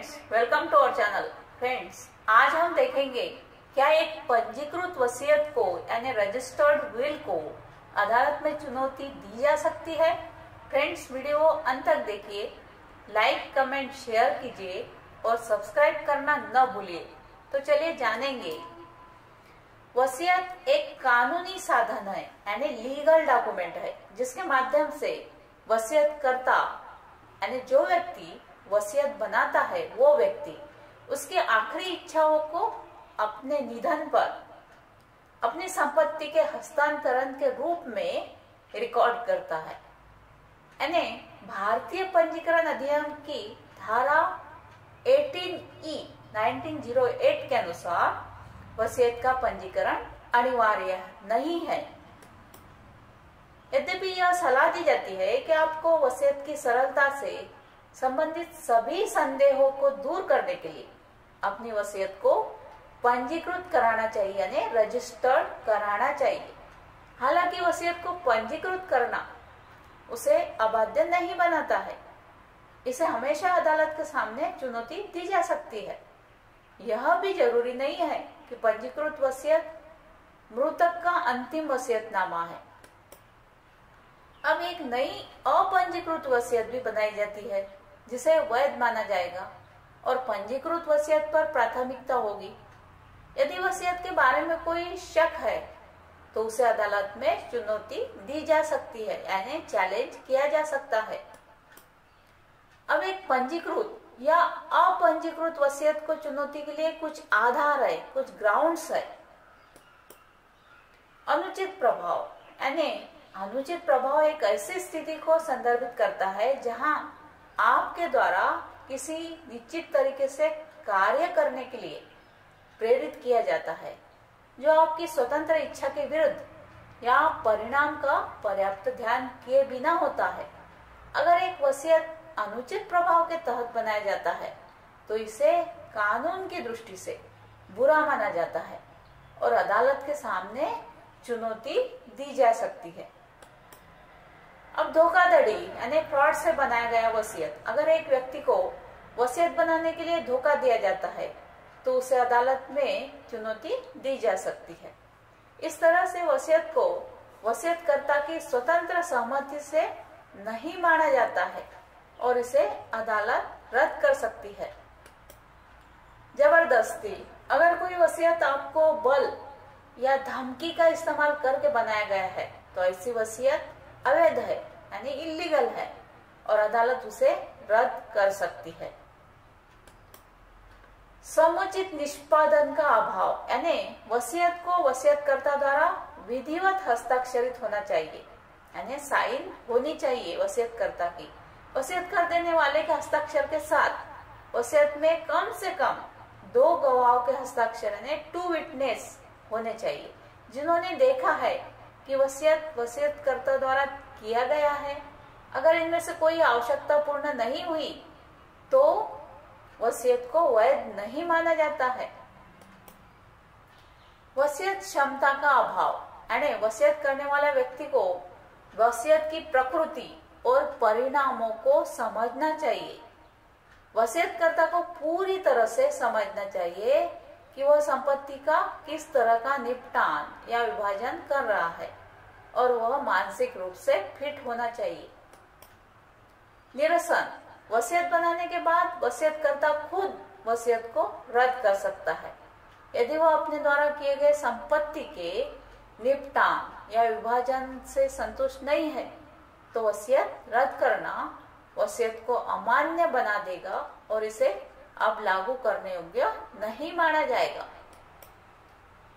Welcome to our channel friends आज हम देखेंगे क्या एक पंजीकृत वसीयत को, यानी रजिस्टर्ड विल को अदालत में चुनौती दी जा सकती है? फ्रेंड्स वीडियो अंत तक देखिए लाइक कमेंट शेयर कीजिए और सब्सक्राइब करना न भूलिए। तो चलिए जानेंगे। वसीयत एक कानूनी साधन है, यानी लीगल डॉक्यूमेंट है, जिसके माध्यम से वसीयत करता यानी जो व्यक्ति वसीयत बनाता है वो व्यक्ति। उसकी आखिरी इच्छाओं को अपने निधन पर, अपनी संपत्ति के हस्तांतरण के रूप में रिकॉर्ड करता है। यानी भारतीय पंजीकरण अधिनियम की धारा 18 ई 1908 के अनुसार वसीयत का पंजीकरण अनिवार्य नहीं है। यद्यपि यह सलाह दी जाती है कि आपको वसीयत की सरलता से संबंधित सभी संदेहों को दूर करने के लिए अपनी वसीयत को पंजीकृत कराना चाहिए, यानी रजिस्टर्ड कराना चाहिए। हालाँकि वसीयत को पंजीकृत करना उसे अबाध्य नहीं बनाता है। इसे हमेशा अदालत के सामने चुनौती दी जा सकती है। यह भी ज़रूरी नहीं है कि पंजीकृत वसीयत मृतक का अंतिम वसीयतनामा है। अब एक नई अपंजीकृत वसीयत भी बनाई जाती है। जिसे वैध माना जाएगा, और पंजीकृत वसीयत पर प्राथमिकता होगी। यदि वसीयत के बारे में कोई शक है तो उसे अदालत में चुनौती दी जा सकती है, यानी चैलेंज किया जा सकता है। अब एक पंजीकृत या अपंजीकृत वसीयत को चुनौती के लिए कुछ आधार है, कुछ ग्राउंड्स है। अनुचित प्रभाव, यानी अनुचित प्रभाव एक ऐसी स्थिति को संदर्भित करता है, जहाँ आपके द्वारा किसी निश्चित तरीके से कार्य करने के लिए प्रेरित किया जाता है, जो आपकी स्वतंत्र इच्छा के विरुद्ध या परिणाम का पर्याप्त ध्यान किए बिना होता है। अगर एक वसीयत अनुचित प्रभाव के तहत बनाया जाता है तो इसे कानून की दृष्टि से बुरा माना जाता है और अदालत के सामने चुनौती दी जा सकती है। धोखाधड़ी यानी फ्रॉड से बनाया गया वसीयत। अगर एक व्यक्ति को वसीयत बनाने के लिए धोखा दिया जाता है तो उसे अदालत में चुनौती दी जा सकती है। इस तरह से वसीयत को वसीयतकर्ता की स्वतंत्र सहमति से नहीं माना जाता है और इसे अदालत रद्द कर सकती है। ज़बरदस्ती। अगर कोई वसीयत आपको बल या धमकी का इस्तेमाल करके बनाया गया है तो ऐसी वसीयत अवैध है। यानी इलीगल है, और अदालत उसे रद्द कर सकती है। समुचित निष्पादन का अभाव, यानी वसीयत को वसीयतकर्ता द्वारा विधिवत हस्ताक्षरित होना चाहिए, यानी साइन होनी चाहिए वसीयतकर्ता की। वसीयत कर देने वाले के हस्ताक्षर के साथ, वसीयत में कम से कम दो गवाहों के हस्ताक्षर, यानी टू विटनेस होने चाहिए, जिन्होंने देखा है कि वसीयत, वसीयतकर्ता द्वारा किया गया है। अगर इनमें से कोई आवश्यकता पूर्ण नहीं हुई तो वसीयत को वैध नहीं माना जाता है। वसीयत क्षमता का अभाव, यानी वसीयत करने वाला व्यक्ति को वसीयत की प्रकृति और परिणामों को समझना चाहिए। वसीयतकर्ता को पूरी तरह से समझना चाहिए कि वह संपत्ति का किस तरह का निपटान या विभाजन कर रहा है। और वह मानसिक रूप से फिट होना चाहिए। निरसन, वसीयत बनाने के बाद वसीयतकर्ता खुद वसीयत को रद्द कर सकता है। यदि वह अपने द्वारा किए गए संपत्ति के निपटान या विभाजन से संतुष्ट नहीं है तो वसीयत रद्द करना वसीयत को अमान्य बना देगा और इसे अब लागू करने योग्य नहीं माना जाएगा।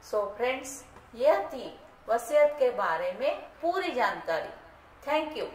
सो so फ्रेंड्स यह थी वसीयत के बारे में पूरी जानकारी। Thank you